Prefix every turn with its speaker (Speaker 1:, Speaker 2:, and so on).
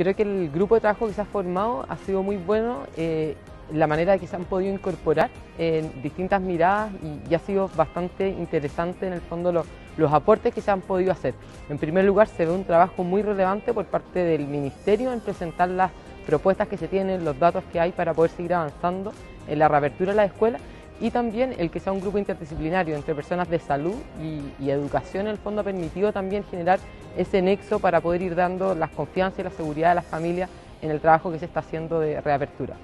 Speaker 1: creo que el grupo de trabajo que se ha formado ha sido muy bueno, eh, la manera que se han podido incorporar en distintas miradas y, ha sido bastante interesante en el fondo los aportes que se han podido hacer. En primer lugar, se ve un trabajo muy relevante por parte del Ministerio en presentar las propuestas que se tienen, los datos que hay para poder seguir avanzando en la reapertura de las escuelas y también el que sea un grupo interdisciplinario entre personas de salud y, educación, en el fondo ha permitido también generar ese nexo para poder ir dando las confianzas y la seguridad de las familias en el trabajo que se está haciendo de reapertura.